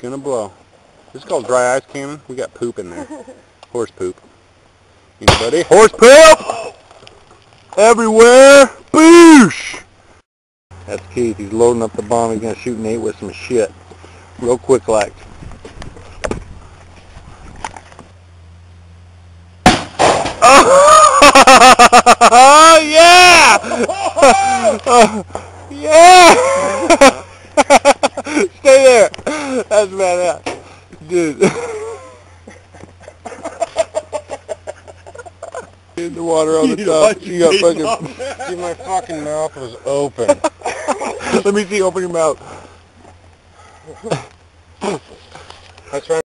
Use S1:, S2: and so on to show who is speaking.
S1: gonna blow. This is called dry ice cannon. We got poop in there. Horse poop. Anybody? Horse poop! Everywhere! Boosh! That's Keith. He's loading up the bomb. He's gonna shoot Nate with some shit. Real quick like. Oh yeah! yeah! That's badass. Dude. In the water on the
S2: you
S1: top. You got fucking... See Dude, my fucking mouth was open. Let me see. Open your mouth. That's right.